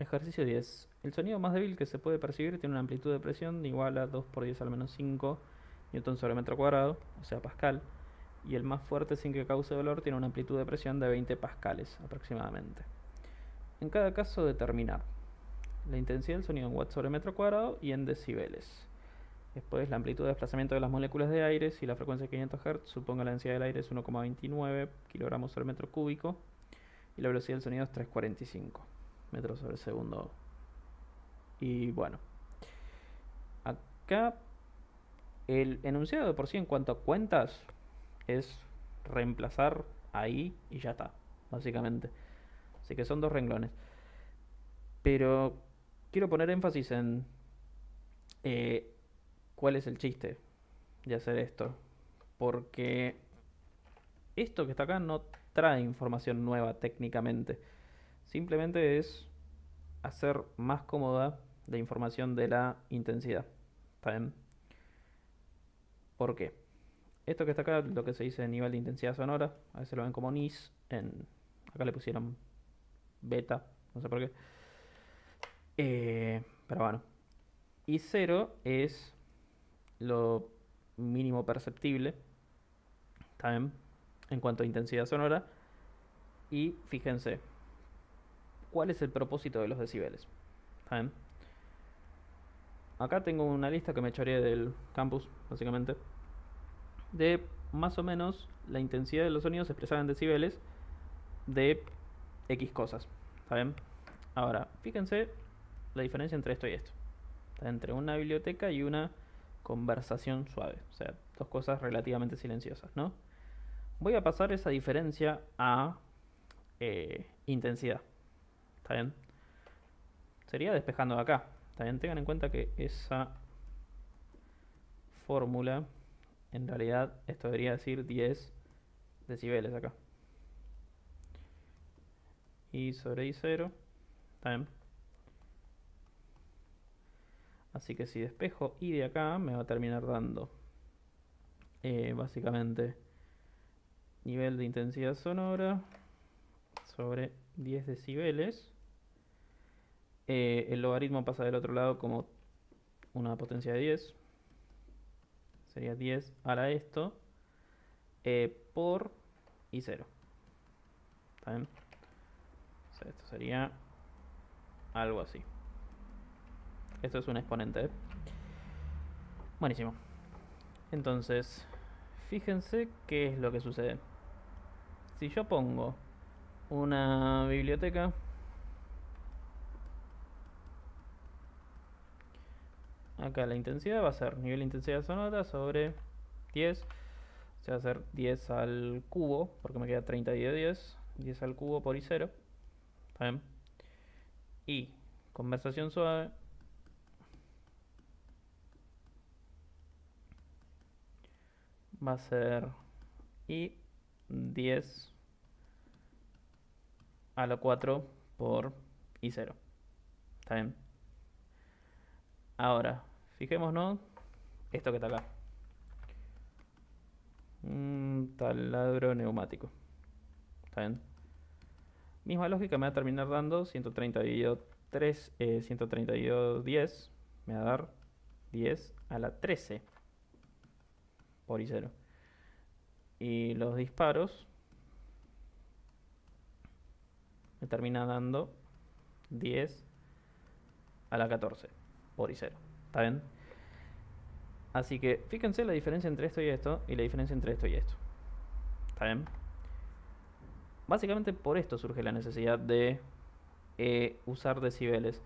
Ejercicio 10. El sonido más débil que se puede percibir tiene una amplitud de presión igual a 2 por 10 al menos 5 newton sobre metro cuadrado, o sea pascal, y el más fuerte sin que cause dolor tiene una amplitud de presión de 20 pascales aproximadamente. En cada caso determinar la intensidad del sonido en watts sobre metro cuadrado y en decibeles. Después la amplitud de desplazamiento de las moléculas de aire, si la frecuencia es 500 Hz, suponga la densidad del aire es 1,29 kilogramos sobre metro cúbico y la velocidad del sonido es 345 metros sobre segundo. Y bueno, acá el enunciado de por sí en cuanto a cuentas es reemplazar ahí y ya está, básicamente. Así que son dos renglones. Pero quiero poner énfasis en eh, cuál es el chiste de hacer esto. Porque esto que está acá no trae información nueva técnicamente. Simplemente es hacer más cómoda la información de la intensidad. ¿Está bien? ¿Por qué? Esto que está acá, lo que se dice nivel de intensidad sonora, a veces lo ven como NIS, en, acá le pusieron beta, no sé por qué. Eh, pero bueno. Y 0 es lo mínimo perceptible, ¿está En cuanto a intensidad sonora. Y fíjense, ¿cuál es el propósito de los decibeles? ¿Está Acá tengo una lista que me echaré del campus, básicamente, de más o menos la intensidad de los sonidos expresada en decibeles de X cosas. Ahora, fíjense la diferencia entre esto y esto. Entre una biblioteca y una conversación suave. O sea, dos cosas relativamente silenciosas, ¿no? Voy a pasar esa diferencia a eh, intensidad. ¿Está bien? Sería despejando de acá. También tengan en cuenta que esa fórmula, en realidad, esto debería decir 10 decibeles acá. Y sobre I0, también. Así que si despejo I de acá, me va a terminar dando eh, básicamente nivel de intensidad sonora sobre 10 decibeles. Eh, el logaritmo pasa del otro lado como una potencia de 10. Sería 10 a la esto eh, por y 0. ¿Está bien? esto sería algo así. Esto es un exponente. Buenísimo. Entonces, fíjense qué es lo que sucede. Si yo pongo una biblioteca acá la intensidad va a ser nivel de intensidad sonora sobre 10 se va a hacer 10 al cubo porque me queda 30 y 10 10 al cubo por i0 y conversación suave. Va a ser i 10 a la 4 por i0 está bien ahora Fijémonos esto que está acá. Un taladro neumático. ¿Está bien? Misma lógica me va a terminar dando 132, 3, 132, 10. Me va a dar 10 a la 13 por I0. Y los disparos me termina dando 10 a la 14 por I0. ¿Está bien? Así que fíjense la diferencia entre esto y esto y la diferencia entre esto y esto. ¿Está bien? Básicamente por esto surge la necesidad de eh, usar decibeles.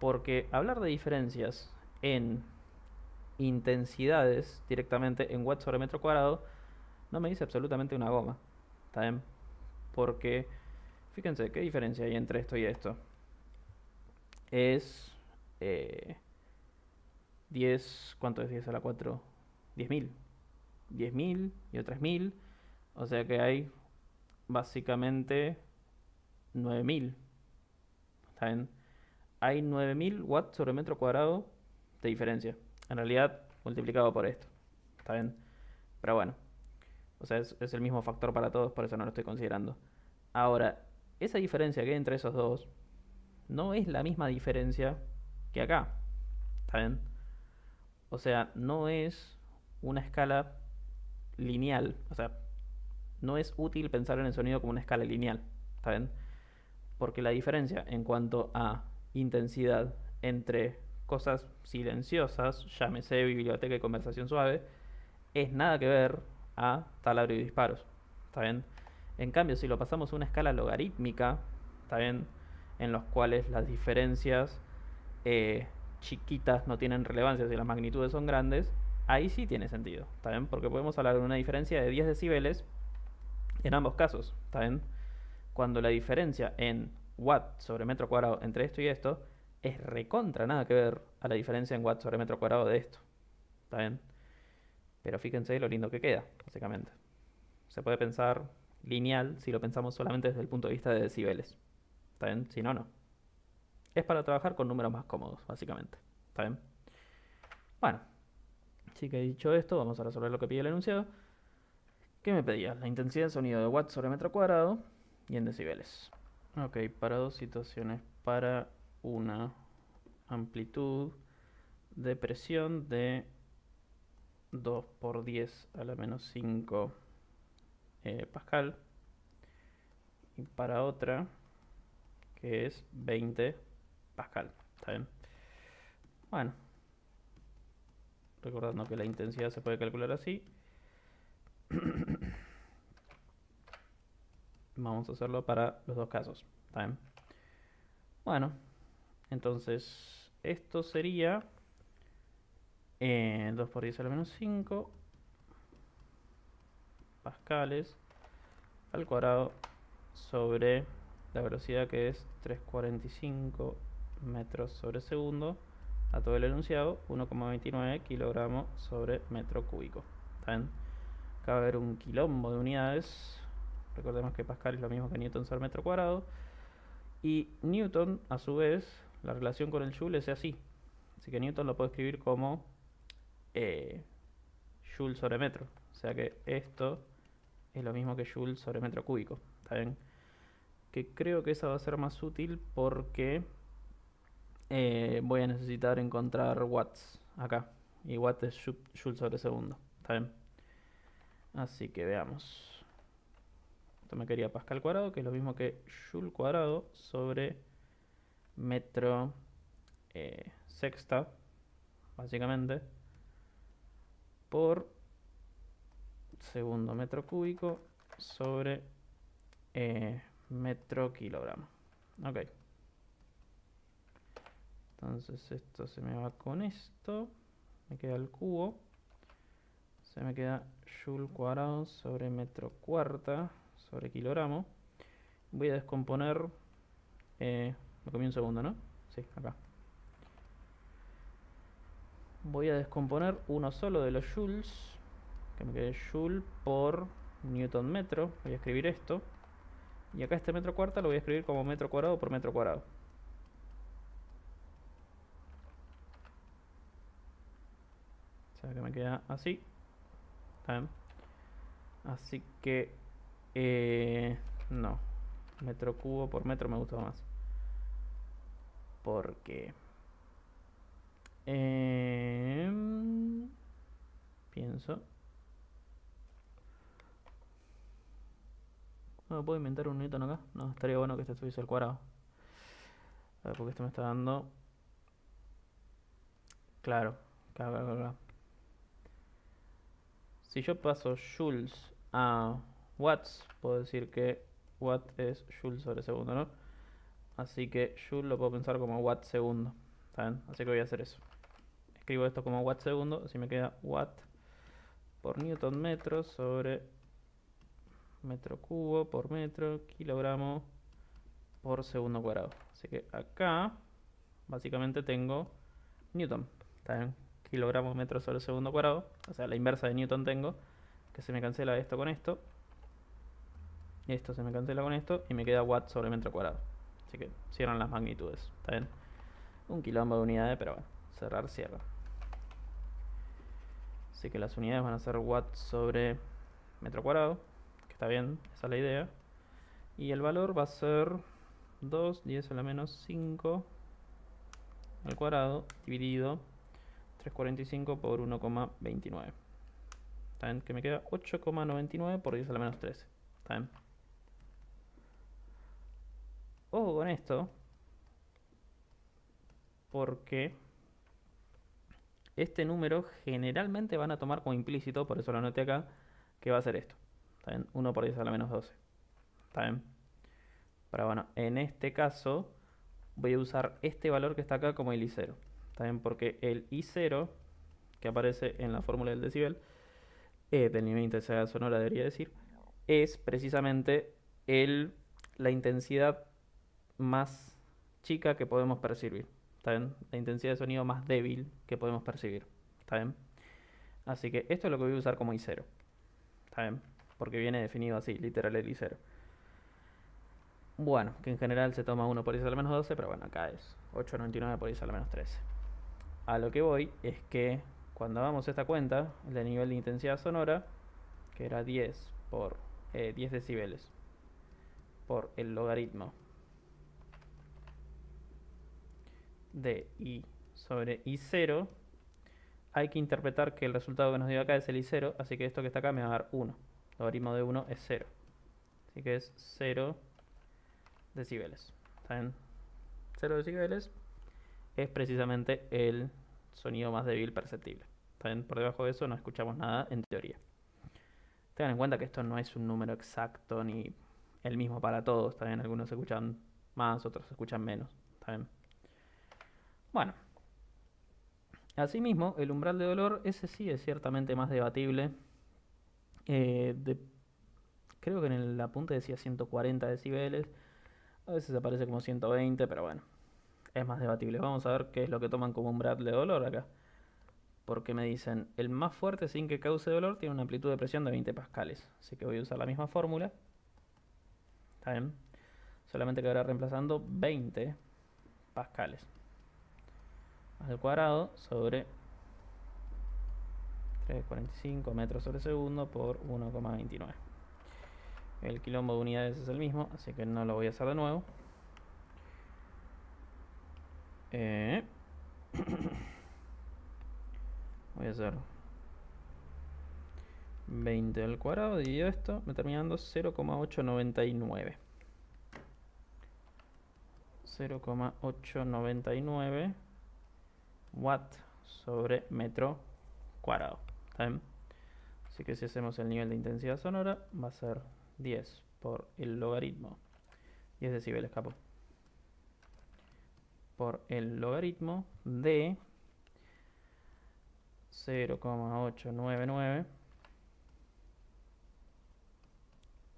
Porque hablar de diferencias en intensidades directamente en watts sobre metro cuadrado no me dice absolutamente una goma. ¿Está bien? Porque, fíjense, ¿qué diferencia hay entre esto y esto? Es... Eh, 10, ¿cuánto es 10 a la 4? 10.000. 10.000 y otras 1.000. O sea que hay básicamente 9.000. ¿Está bien? Hay 9.000 watts sobre metro cuadrado de diferencia. En realidad, multiplicado por esto. ¿Está bien? Pero bueno. O sea, es, es el mismo factor para todos, por eso no lo estoy considerando. Ahora, esa diferencia que hay entre esos dos no es la misma diferencia que acá. ¿Está bien? O sea, no es una escala lineal. O sea, no es útil pensar en el sonido como una escala lineal. ¿Está bien? Porque la diferencia en cuanto a intensidad entre cosas silenciosas, llámese biblioteca y conversación suave, es nada que ver a taladro y disparos. ¿Está bien? En cambio, si lo pasamos a una escala logarítmica, ¿está bien? En los cuales las diferencias eh, chiquitas no tienen relevancia si las magnitudes son grandes, ahí sí tiene sentido, ¿está bien? Porque podemos hablar de una diferencia de 10 decibeles en ambos casos, ¿está bien? Cuando la diferencia en watt sobre metro cuadrado entre esto y esto es recontra nada que ver a la diferencia en watt sobre metro cuadrado de esto, ¿está bien? Pero fíjense lo lindo que queda, básicamente. Se puede pensar lineal si lo pensamos solamente desde el punto de vista de decibeles, ¿está bien? Si no, no. Es para trabajar con números más cómodos, básicamente, ¿está bien? Bueno, así que dicho esto, vamos a resolver lo que pide el enunciado. ¿Qué me pedía? La intensidad de sonido de watts sobre metro cuadrado y en decibeles. Ok, para dos situaciones. Para una amplitud de presión de 2 por 10 a la menos 5 eh, pascal. Y para otra que es 20 pascal. ¿Está bien? Bueno. Recordando que la intensidad se puede calcular así. Vamos a hacerlo para los dos casos. Bueno, entonces esto sería 2 eh, por 10 a la menos 5 pascales al cuadrado sobre la velocidad que es 345 metros sobre segundo a todo el enunciado 1,29 kilogramos sobre metro cúbico. Acá va a haber un quilombo de unidades Recordemos que Pascal es lo mismo que Newton sobre metro cuadrado. Y Newton, a su vez, la relación con el Joule es así. Así que Newton lo puedo escribir como eh, Joule sobre metro. O sea que esto es lo mismo que Joule sobre metro cúbico. ¿Está bien? Que creo que esa va a ser más útil porque eh, voy a necesitar encontrar watts acá. Y watts es Joule sobre segundo. ¿Está bien? Así que veamos. Esto me quería Pascal cuadrado, que es lo mismo que Joule cuadrado sobre metro eh, sexta, básicamente, por segundo metro cúbico sobre eh, metro kilogramo. Ok. Entonces esto se me va con esto. Me queda el cubo. Se me queda Joule cuadrado sobre metro cuarta sobre kilogramo. Voy a descomponer... Eh, me comí un segundo, ¿no? Sí, acá. Voy a descomponer uno solo de los joules. Que me quede joule por newton metro. Voy a escribir esto. Y acá este metro cuarta lo voy a escribir como metro cuadrado por metro cuadrado. Que me queda así. Así que eh, no. Metro cubo por metro me gusta más. Porque... Eh, pienso. No, ¿Puedo inventar un newton acá? No, estaría bueno que este estuviese al cuadrado. A ver, porque esto me está dando... Claro, acá, acá, acá. Si yo paso joules a watts, puedo decir que watt es joule sobre segundo, ¿no? Así que joule lo puedo pensar como watt segundo, ¿saben? Así que voy a hacer eso. Escribo esto como watt segundo, así me queda watt por newton metro sobre metro cubo por metro, kilogramo por segundo cuadrado. Así que acá básicamente tengo newton, ¿está Kilogramo metro sobre segundo cuadrado, o sea, la inversa de newton tengo, que se me cancela esto con esto, esto se me cancela con esto y me queda watt sobre metro cuadrado. Así que cierran las magnitudes. ¿Está bien? Un quilombo de unidades, pero bueno, cerrar, cierra. Así que las unidades van a ser watt sobre metro cuadrado, que está bien, esa es la idea. Y el valor va a ser 2, 10 a la menos 5 al cuadrado dividido 345 por 1,29. ¿Está bien? Que me queda 8,99 por 10 a la menos 13. ¿Está bien? Ojo con esto. Porque este número generalmente van a tomar como implícito, por eso lo anoté acá, que va a ser esto. ¿Está bien? 1 por 10 a la menos 12. ¿Está bien? Pero bueno, en este caso voy a usar este valor que está acá como el I0. ¿Está bien? Porque el I0, que aparece en la fórmula del decibel, eh, del nivel de intensidad sonora debería decir, es precisamente el, la intensidad más chica que podemos percibir. ¿Está bien? La intensidad de sonido más débil que podemos percibir. ¿Está bien? Así que esto es lo que voy a usar como I0. ¿Está bien? Porque viene definido así, literal el I0. Bueno, que en general se toma 1 por 10 a la menos 12, pero bueno, acá es 8,99 por 10 a la menos 13. A lo que voy es que cuando hagamos esta cuenta, el de nivel de intensidad sonora, que era 10 por 10 eh, decibeles por el logaritmo de I sobre I0, hay que interpretar que el resultado que nos dio acá es el I0, así que esto que está acá me va a dar 1. El logaritmo de 1 es 0. Así que es 0 decibeles. ¿Está bien? 0 decibeles es precisamente el sonido más débil perceptible. ¿Está Por debajo de eso no escuchamos nada en teoría. Tengan en cuenta que esto no es un número exacto ni el mismo para todos. También algunos escuchan más, otros escuchan menos. ¿Está bien? Bueno. Asimismo, el umbral de dolor, ese sí es ciertamente más debatible. Eh, creo que en el apunte decía 140 decibeles. A veces aparece como 120, pero bueno, es más debatible. Vamos a ver qué es lo que toman como umbral de dolor acá. Porque me dicen, el más fuerte sin que cause dolor tiene una amplitud de presión de 20 pascales. Así que voy a usar la misma fórmula. ¿Está bien? Solamente quedará reemplazando 20 pascales. Al cuadrado sobre 3,45 metros sobre segundo por 1,29. El quilombo de unidades es el mismo, así que no lo voy a hacer de nuevo. Eh, voy a hacer 20 al cuadrado, dividido esto, me termina dando 0,899. 0,899 watt sobre metro cuadrado. Así que si hacemos el nivel de intensidad sonora, va a ser 10 por el logaritmo. 10 decibeles, capo por el logaritmo de 0,899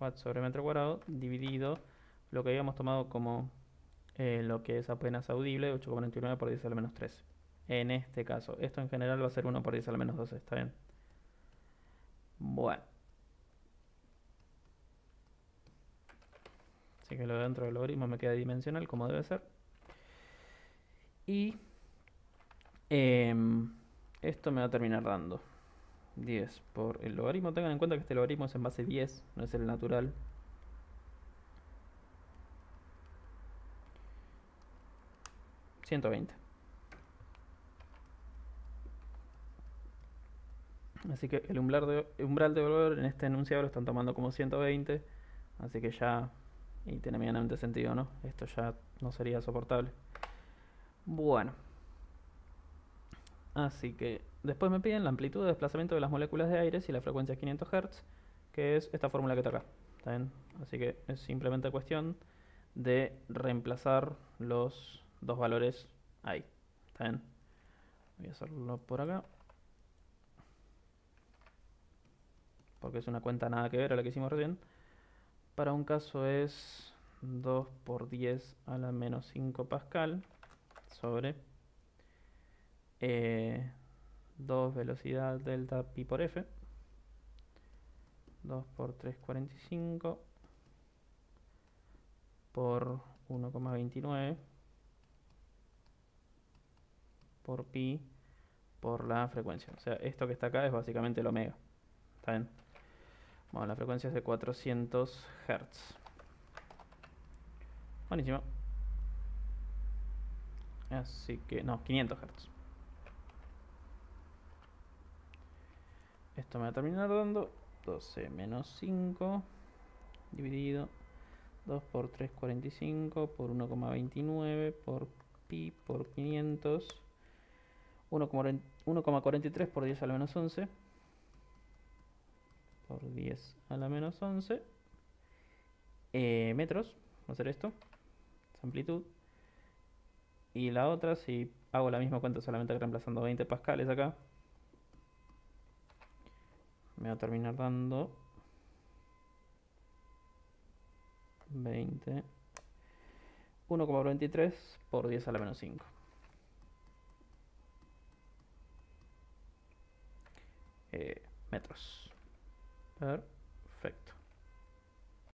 watts sobre metro cuadrado dividido lo que habíamos tomado como eh, lo que es apenas audible, 8,99 por 10 a la menos 13. En este caso, esto en general va a ser 1 por 10 a la menos 12, ¿está bien? Bueno. Así que lo de dentro del logaritmo me queda dimensional como debe ser. Y em, esto me va a terminar dando 10 por el logaritmo. Tengan en cuenta que este logaritmo es en base 10, no es el natural. ¿120? Así que el umbral de, umbral de valor en este enunciado lo están tomando como 120. Así que ya, y tiene medianamente sentido, ¿no? Esto ya no sería soportable. Bueno. Así que después me piden la amplitud de desplazamiento de las moléculas de aire y la frecuencia 500 Hz, que es esta fórmula que está acá. ¿Está bien? Así que es simplemente cuestión de reemplazar los dos valores ahí. ¿Está? Voy a hacerlo por acá. Porque es una cuenta nada que ver a la que hicimos recién. Para un caso es 2 por 10 a la menos 5 pascal sobre 2 eh, velocidad delta pi por f 2 por 345 por 1,29 por pi por la frecuencia. O sea, esto que está acá es básicamente el omega. ¿Está bien? Bueno, la frecuencia es de 400 Hz. Buenísimo. Así que, no, 500 Hz. Esto me va a terminar dando 12 menos 5 dividido 2 por 3, 45 por 1,29 por pi por 500 1,43 por 10 a la menos 11 por 10 a la menos 11 eh, metros. Vamos a hacer esto. amplitud. Y la otra, si hago la misma cuenta solamente reemplazando 20 pascales acá, me va a terminar dando 20 1,23 por 10 a la menos 5 eh, metros. Perfecto